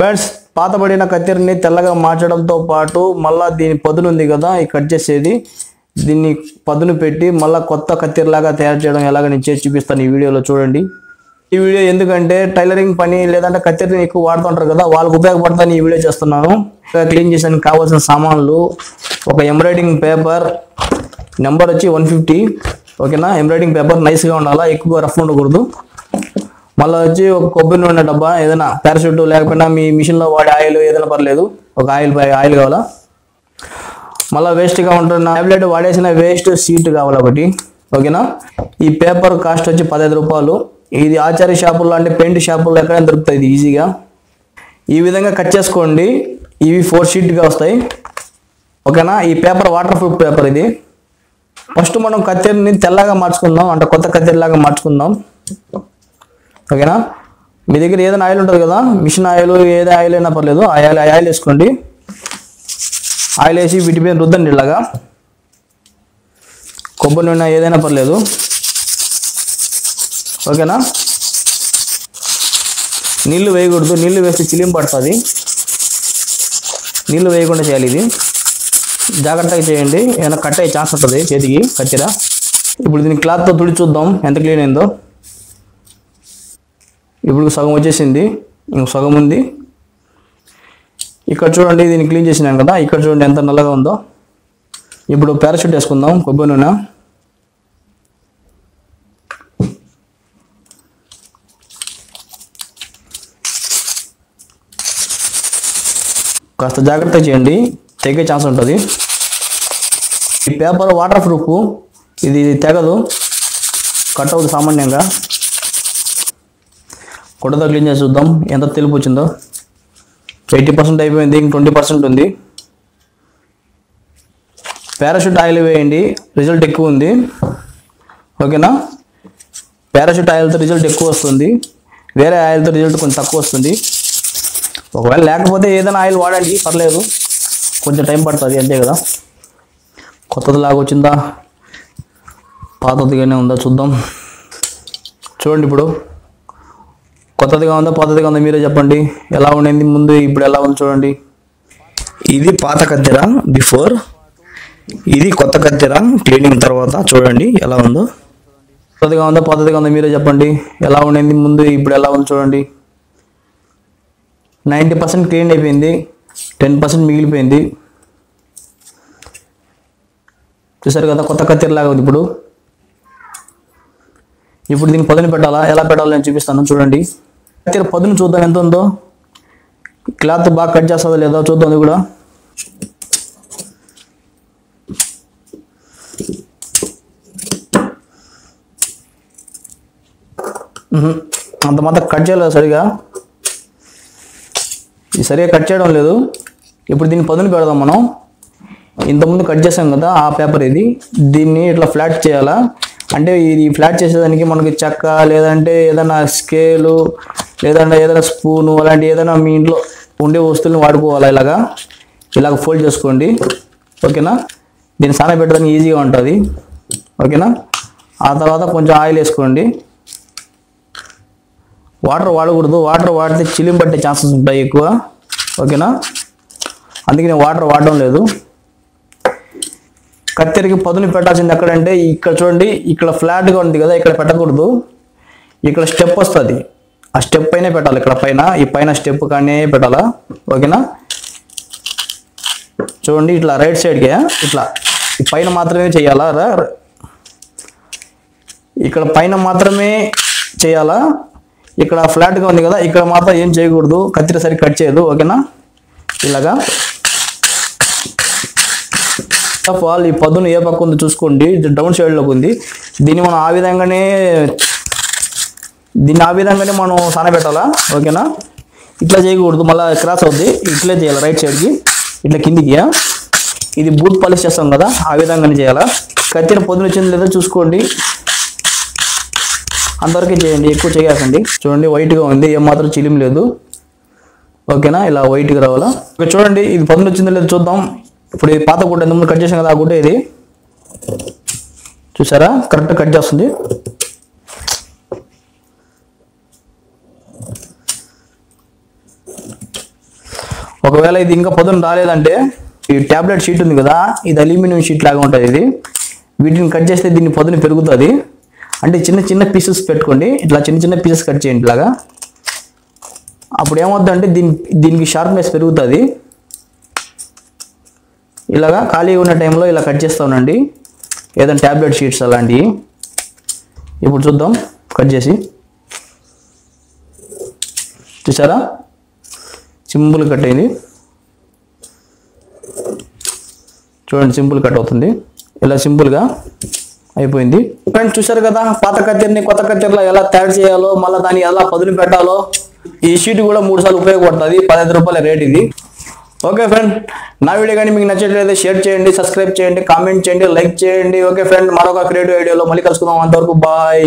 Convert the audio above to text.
Friends పాతబడిన కత్తెరని తెల్లగా మార్చడంతో పాటు మళ్ళీ దీని పదును ఉంది కదా ఈ కట్ చేసేది. దీన్ని పదును పెట్టి మళ్ళీ కొత్త కత్తిరిలాగా తయారు చేయడం ఎలాగ నేను చేసి చూపిస్తాను ఈ వీడియోలో చూడండి. ఈ వీడియో ఎందుకంటే టైలరింగ్ పని లేదంటే కత్తిరిని ఎక్కువ వాడుతుంటారు కదా వాళ్ళకు ఉపయోగపడతాను ఈ వీడియో చేస్తున్నాను. క్లీన్ చేసానికి కావాల్సిన సామాన్లు. ఒక ఎంబ్రాయిడింగ్ పేపర్ నెంబర్ వచ్చి వన్ ఫిఫ్టీ ఓకేనా ఎంబ్రాయిడింగ్ పేపర్ నైస్గా ఉండాలా? ఎక్కువ రఫ్ ఉండకూడదు. మళ్ళీ వచ్చి ఒక కొబ్బరి నూనె డబ్బా ఏదైనా పారాషూట్ లేకపోయినా మీ మిషన్లో వాడే ఆయిల్ ఏదైనా పర్లేదు. ఒక ఆయిల్ ఆయిల్ కావాలా? మళ్ళీ వేస్ట్గా ఉంటున్న టాబ్లెట్ వాడేసిన వేస్ట్ సీట్ కావాలి ఒకటి. ఓకేనా? ఈ పేపర్ కాస్ట్ వచ్చి పదహైదు రూపాయలు. ఇది ఆచార్య షాపుల్లో అంటే పెయింట్ షాపుల్లో ఎక్కడైనా దొరుకుతుంది ఈజీగా ఈ విధంగా కట్ చేసుకోండి. ఇవి ఫోర్ షీట్గా వస్తాయి. ఓకేనా? ఈ పేపర్ వాటర్ ప్రూఫ్ పేపర్ ఇది. ఫస్ట్ మనం కత్తెరని తెల్లగా మార్చుకుందాం. అంటే కొత్త కత్తెరలాగా మార్చుకుందాం. ఓకేనా? మీ దగ్గర ఏదైనా ఆయిల్ ఉంటుంది కదా మిషన్ ఆయిల్ ఏదే ఆయిల్ అయినా పర్లేదు ఆయిల్ ఆ ఆయిల్ వేసుకోండి. ఆయిల్ వేసి వీటిపైన రుద్దండి ఇలాగా. కొబ్బరి నూనె ఏదైనా పర్లేదు. ఓకేనా? నీళ్ళు వేయకూడదు నీళ్ళు వేస్తే చిలిం పడుతుంది. నీళ్ళు వేయకుండా చేయాలి ఇది. జాగ్రత్తగా చేయండి. ఏమైనా కట్ అయ్యే ఛాన్స్ ఉంటుంది చేతికి కచ్చిరా ఇప్పుడు దీన్ని క్లాత్తో తుడి చూద్దాం ఎంత క్లీన్ అయిందో. ఇప్పుడు సగం వచ్చేసింది ఇంక సగం ఉంది. ఇక్కడ చూడండి దీన్ని క్లీన్ చేసినాను కదా. ఇక్కడ చూడండి ఎంత నల్లగా ఉందో. ఇప్పుడు పారాషూట్ వేసుకుందాం కొబ్బరి నూనె. కాస్త జాగ్రత్త చేయండి తెగే ఛాన్స్ ఉంటుంది. ఈ పేపర్ వాటర్ ప్రూఫ్ ఇది తెగదు. కట్ అవుతుంది సామాన్యంగా. కొట్టతో క్లీన్ చేసి చూద్దాం. ఎంత తెలుపు వచ్చిందో. ఎయిటీ పర్సెంట్ అయిపోయింది ఇంక ట్వంటీ పర్సెంట్ ఉంది. పారాషూట్ ఆయిల్ వేయండి రిజల్ట్ ఎక్కువ ఉంది. ఓకేనా? పారాషూట్ ఆయిల్తో రిజల్ట్ ఎక్కువ వస్తుంది. వేరే ఆయిల్తో రిజల్ట్ కొంచెం తక్కువ వస్తుంది. ఒకవేళ లేకపోతే ఏదైనా ఆయిల్ వాడండి పర్లేదు. కొంచెం టైం పడుతుంది అంతే కదా. కొత్తది లాగా వచ్చిందా? పాతదిగానే ఉందా చూద్దాం. చూడండి ఇప్పుడు. కొత్తదిగా ఉందా పాతదిగా ఉందా మీరే చెప్పండి. ఎలా ఉండింది ముందు ఇప్పుడు ఎలా ఉంది చూడండి. ఇది పాత కత్తెర బిఫోర్ ఇది కొత్త కత్తెర క్లీనింగ్ తర్వాత చూడండి ఎలా ఉందో. కొత్తదిగా ఉందా పాతదిగా ఉందా మీరే చెప్పండి. ఎలా ఉండింది ముందు ఇప్పుడు ఎలా ఉంది చూడండి. నైంటీ పర్సెంట్ క్లీన్ అయిపోయింది టెన్ పర్సెంట్ మిగిలిపోయింది. చూసారు కదా కొత్త కత్తెరలాగా ఉంది ఇప్పుడు. ఇప్పుడు దీన్ని పదును పెట్టాలా ఎలా పెట్టాలో నేను చూపిస్తాను చూడండి. కత్తెర పదును చూద్దాం. ఎంత ఉందో? క్లాత్ బాగా కట్ చేస్తుందో లేదో చూద్దాం అది కూడా. అంత మాత్రం కట్ చేయలేదు సరిగా. ఇది సరిగా కట్ చేయడం లేదు. ఇప్పుడు దీన్ని పదును పెడదాం మనం. ఇంతకుముందు కట్ చేసాం కదా ఆ పేపర్ ఇది. దీన్ని ఇట్లా ఫ్లాట్ చేయాలా? అంటే ఇది ఫ్లాట్ చేసేదానికి మనకి చెక్క లేదంటే ఏదైనా స్కేలు లేదంటే ఏదైనా స్పూను అలాంటి ఏదైనా మీ ఇంట్లో ఉండే వస్తువులను వాడుకోవాలి ఇలాగా? ఇలాగ ఫోల్డ్ చేసుకోండి. ఓకేనా? దీన్ని సాన పెట్టడానికి ఈజీగా ఉంటుంది. ఓకేనా? ఆ తర్వాత కొంచెం ఆయిల్ వేసుకోండి. వాటర్ వాడకూడదు. వాటర్ వాడితే చిలిం పట్టే ఛాన్సెస్ ఉంటాయి ఎక్కువ. ఓకేనా? అందుకే నేను వాటర్ వాడడం లేదు. కత్తెరికి పదును పెట్టాల్సింది ఎక్కడంటే ఇక్కడ చూడండి ఇక్కడ ఫ్లాట్గా ఉంది కదా ఇక్కడ పెట్టకూడదు. ఇక్కడ స్టెప్ వస్తుంది. ఆ స్టెప్ పైన పెట్టాలి ఇక్కడ పైన. ఈ పైన స్టెప్ కానీ పెట్టాలా? ఓకేనా? చూడండి ఇట్లా రైట్ సైడ్కి ఇట్లా. ఈ పైన మాత్రమే చేయాలా? రా- ఇక్కడ పైన మాత్రమే చేయాలా? ఇక్కడ ఫ్లాట్గా ఉంది కదా ఇక్కడ మాత్రం ఏం చేయకూడదు. కత్తిరి సరి కట్ చేయదు. ఓకేనా? ఇలాగా. ఆఫ్ ఆల్ ఈ పదును ఏ పక్క ఉందో చూసుకోండి. ఇది డౌన్ సైడ్లోకి ఉంది. దీన్ని మనం ఆ విధంగానే దీన్ని ఆ విధంగానే మనం సానబెట్టాలా? ఓకేనా? ఇట్లా చేయకూడదు. మళ్ళీ క్రాస్ అవుద్ది. ఇట్లే చేయాలి రైట్ సైడ్కి ఇట్లా కిందికి ఇది బూట్ పాలిష్ చేస్తాం కదా ఆ విధంగానే చేయాలా? కత్తిన పొద్దున వచ్చింది లేదో చూసుకోండి. అంతవరకే చేయండి. ఎక్కువ చేయకండి. చూడండి వైట్గా ఉంది. ఏమాత్రం చిలిం లేదు. ఓకేనా? ఇలా వైట్గా రావాలా? ఇక చూడండి ఇది పదును వచ్చిందో లేదో చూద్దాం. ఇప్పుడు ఇది పాత గుడ్డ ఎందుకు కట్ చేసాం కదా ఆ గుడ్డ ఇది. చూసారా? కరెక్ట్ కట్ చేస్తుంది. ఒకవేళ ఇది ఇంకా పొద్దున రాలేదంటే ఈ ట్యాబ్లెట్ షీట్ ఉంది కదా ఇది అల్యూమినియం షీట్ లాగా ఉంటుంది ఇది. వీటిని కట్ చేస్తే దీన్ని పొద్దున పెరుగుతుంది. అంటే చిన్న చిన్న పీసెస్ పెట్టుకోండి. ఇట్లా చిన్న చిన్న పీసెస్ కట్ చేయండి ఇట్లాగా అప్పుడు ఏమవుతుందంటే దీని దీనికి షార్ప్నెస్ పెరుగుతుంది. ఇలాగా ఖాళీగా ఉన్న టైంలో ఇలా కట్ చేస్తూ ఉండండి ఏదైనా ట్యాబ్లెట్ షీట్స్ అలాంటివి. ఇప్పుడు చూద్దాం కట్ చేసి. చూసారా? సింపుల్ కట్ అయింది. చూడండి సింపుల్ కట్ అవుతుంది. ఇలా సింపుల్గా అయిపోయింది. ఫ్రెండ్స్ చూసారు కదా? పాత కత్తిరిని కొత్త కత్తిరిలో ఎలా తయారు చేయాలో మళ్ళీ దాన్ని ఎలా పదును పెట్టాలో. ఈ షీట్ కూడా మూడు సార్లు ఉపయోగపడుతుంది. పదహైదు రూపాయల రేట్ ఇది. ఓకే ఫ్రెండ్ నా వీడియో కానీ మీకు నచ్చట్లయితే షేర్ చేయండి సబ్స్క్రైబ్ చేయండి కామెంట్ చేయండి లైక్ చేయండి. ఓకే ఫ్రెండ్ మరొక క్రియేటివ్ ఐడియాలో మళ్ళీ కలుసుకుందాం. అంతవరకు బాయ్.